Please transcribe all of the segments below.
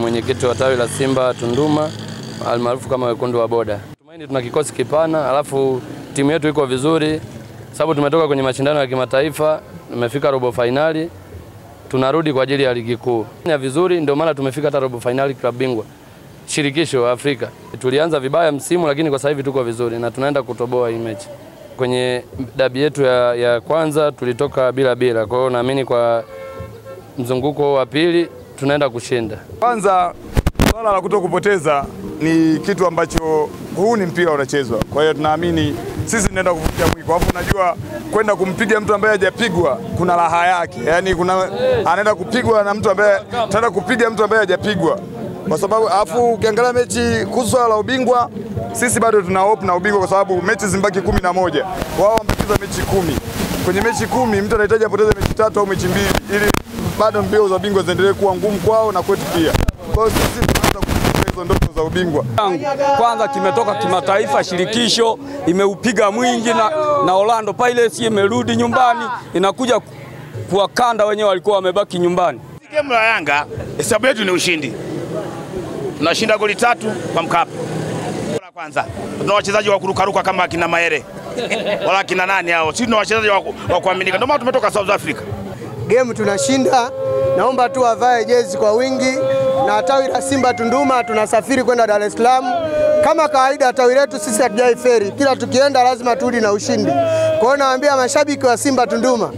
Mwenyekiti wa tawi la Simba Tunduma almaarufu kama wekundu wa boda. Tumaini tuna kikosi kipana, alafu timu yetu iko vizuri, sababu tumetoka kwenye mashindano ya kimataifa, tumefika robo fainali, tunarudi kwa ajili ya ligi kuu ya vizuri, ndio maana tumefika hata robo fainali klabu bingwa shirikisho wa Afrika. Tulianza vibaya msimu, lakini kwa sasa hivi tuko vizuri na tunaenda kutoboa hii mechi. Kwenye dabi yetu ya, ya kwanza tulitoka bila bila, kwa hiyo naamini kwa mzunguko wa pili tunaenda kushinda. Kwanza swala la kuto kupoteza ni kitu ambacho huu ni mpira unachezwa, kwa hiyo tunaamini sisi tunaenda kuvunja mwiko. Alafu unajua kwenda kumpiga mtu ambaye hajapigwa kuna raha yake, yaani kuna anaenda kupigwa na mtu ambaye tunaenda kupiga mtu ambaye hajapigwa kwa sababu alafu ukiangalia mechi kuhusu swala la ubingwa, sisi bado tuna hope na ubingwa, kwa sababu mechi zimbaki kumi na moja wao wamecheza mechi kumi. Kwenye mechi kumi mtu anahitaji apoteze mechi tatu au mechi mbili ili bado mbio za ubingwa ziendelee kuwa ngumu kwao na kwetu pia. Kwa hiyo sisi tunaanza kufikia hizo ndoto za ubingwa. Kwanza kimetoka kimataifa, shirikisho imeupiga mwingi na, na Orlando Pirates imerudi nyumbani, inakuja kuwakanda wenyewe walikuwa wamebaki nyumbani. Game ya Yanga hesabu yetu ni ushindi, tunashinda goli tatu kwa Mkapa. La kwanza tuna wachezaji wa kurukaruka kama akina Maere wala akina nani hao, sisi tuna wachezaji wa kuaminika, ndio maana tumetoka South Africa. Game tunashinda, naomba tu avae jezi kwa wingi, na tawi la Simba Tunduma tunasafiri kwenda Dar es Salaam kama kawaida. Tawi letu sisi hatujai feri, kila tukienda lazima turudi na ushindi. Kwa hiyo nawaambia mashabiki wa Simba Tunduma,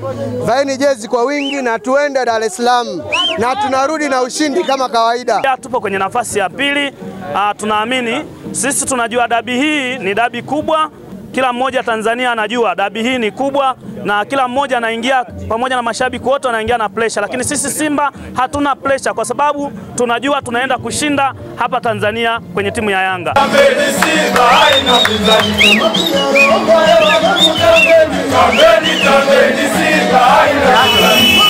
vaeni jezi kwa wingi na tuende Dar es Salaam na tunarudi na ushindi kama kawaida. Tupo kwenye nafasi ya pili. Ah, tunaamini sisi tunajua dabi hii ni dabi kubwa. Kila mmoja Tanzania anajua dabi hii ni kubwa, na kila mmoja anaingia pamoja na mashabiki wote wanaingia na pressure, lakini sisi Simba hatuna pressure kwa sababu tunajua tunaenda kushinda hapa Tanzania kwenye timu ya Yanga.